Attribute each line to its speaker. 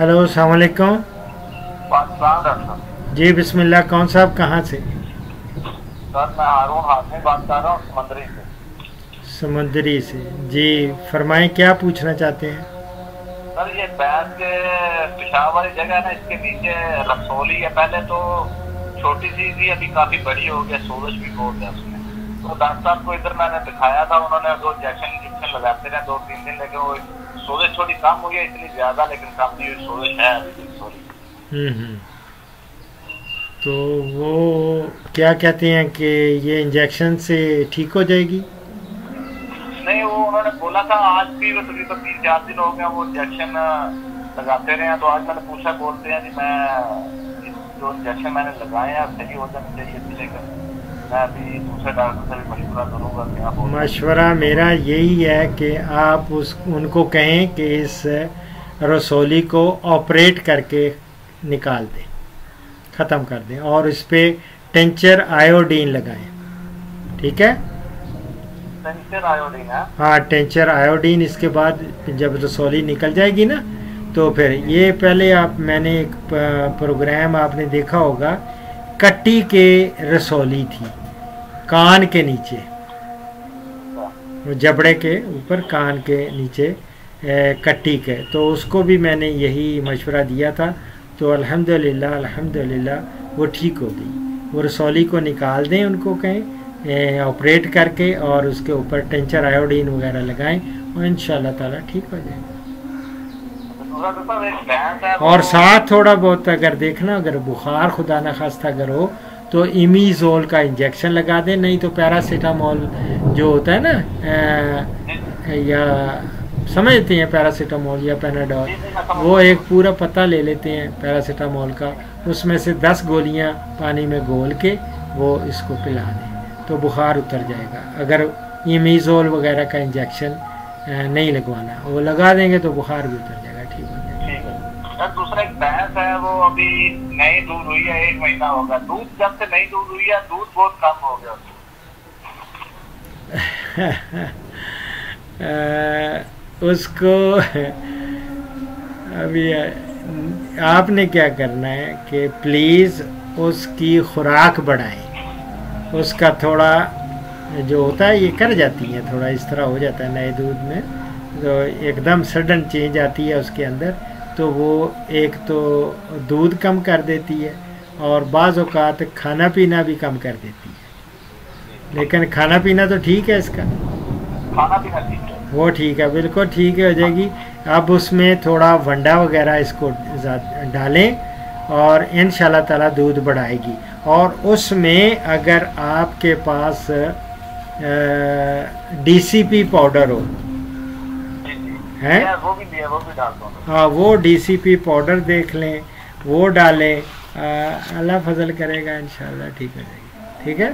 Speaker 1: Hello السلام علیکم جی بسم اللہ کون صاحب؟ کہاں سے؟
Speaker 2: سر میں
Speaker 1: سمندری سے۔ جی فرمائیں کیا پوچھنا چاہتے ہیں؟
Speaker 2: سر یہ بیت کے والی جگہ نا اس کے نیچے رسولی ہے۔ پہلے تو چھوٹی سی تھی ابھی کافی بڑی ہو گیا سورج بھی بول گیا اس میں۔ تو ڈاکٹر صاحب کو ادھر میں نے دکھایا تھا انہوں نے دو لگاتے رہے دو تین دن لگے وہ سوزش تھوڑی کم ہوئی ہے اتنی زیادہ لیکن کم نہیں ہوئی سوزش ہے
Speaker 1: تو وہ کیا کہتے ہیں کہ یہ انجیکشن سے ٹھیک ہو جائے گی؟
Speaker 2: نہیں وہ انہوں نے بولا تھا آج بھی وہ تقریباً تین چار دن ہو گیا وہ انجیکشن لگاتے رہے ہیں۔ تو آج میں نے پوچھا بولتے ہیں جی میں جو انجیکشن میں نے لگائے ہیں صحیح ہو جانے چاہیے لے کر۔ مشورہ
Speaker 1: مشورہ میرا یہی ہے کہ آپ اس ان کو کہیں کہ اس رسولی کو آپریٹ کر کے نکال دیں ختم کر دیں اور اس پہ ٹینچر آیوڈین لگائیں۔ ٹھیک ہے؟ ہاں ٹینچر آیوڈین اس کے بعد جب رسولی نکل جائے گی نا تو پھر یہ پہلے آپ میں نے ایک پروگرام آپ نے دیکھا ہوگا کٹی کے رسولی تھی۔ کان کے نیچے۔ جبڑے کے اوپر کان کے نیچے کٹی کے۔ تو اس کو بھی میں نے یہی مشورہ دیا تھا۔ تو الحمد للہ الحمد للہ وہ ٹھیک ہو گئی۔ وہ رسولی کو نکال دیں ان کو کہیں آپریٹ کر کے اور اس کے اوپر ٹینچر آیوڈین وغیرہ لگائیں اور ان شاء اللہ تعالیٰ ٹھیک ہو جائے۔
Speaker 2: گا اور ساتھ
Speaker 1: تھوڑا بہت اگر دیکھنا اگر بخار خدا نخواستہ اگر ہو تو ایمیزول کا انجیکشن لگا دیں، نہیں تو پیراسیٹامول جو ہوتا ہے نا یا سمجھتے ہیں پیراسیٹامول یا پیناڈول،
Speaker 2: وہ ایک
Speaker 1: پورا پتہ لے لیتے ہیں پیراسیٹامول کا۔ اس میں سے دس گولیاں پانی میں گول کے وہ اس کو پلا دیں، تو بخار اتر جائے گا۔ اگر ایمیزول وغیرہ کا انجیکشن نہیں لگوانا، وہ لگا دیں گے تو بخار بھی اتر جائے گا، ٹھیک ہو جائے گا۔
Speaker 2: اچھا، دوسرا ایک بھینس ہے، وہ ابھی دودھ ہوئی ہے، ایک مہینہ دودھ جب سے دودھ ہوئی ہے، دودھ بہت کم ہو گیا۔
Speaker 1: اس کو ابھی آپ نے کیا کرنا ہے کہ پلیز اس کی خوراک بڑھائیں۔ اس کا تھوڑا جو ہوتا ہے، یہ کر جاتی ہے تھوڑا اس طرح ہو جاتا ہے نئے دودھ میں۔ تو ایک دم سڈن چینج آتی ہے اس کے اندر۔ تو وہ ایک تو دودھ کم کر دیتی ہے اور بعض اوقات کھانا پینا بھی کم کر دیتی ہے۔ لیکن کھانا پینا تو ٹھیک ہے اس کا۔
Speaker 2: کھانا پینا ٹھیک ہے۔
Speaker 1: وہ ٹھیک ہے بالکل ٹھیک ہو جائے گی۔ اب اس میں تھوڑا ونڈا وغیرہ اس کو ڈالیں اور ان شاء اللہ تعالیٰ دودھ بڑھائے گی۔ اور اس میں اگر آپ کے پاس ڈی سی پی پاؤڈر ہو۔
Speaker 2: جی، جی۔
Speaker 1: ہے
Speaker 2: وہ
Speaker 1: ہاں وہ ڈی سی پی پاؤڈر دیکھ لیں، وہ ڈالیں۔ اللہ فضل کرے گا انشاءاللہ، ٹھیک ہو جائے گی۔ ٹھیک ہے؟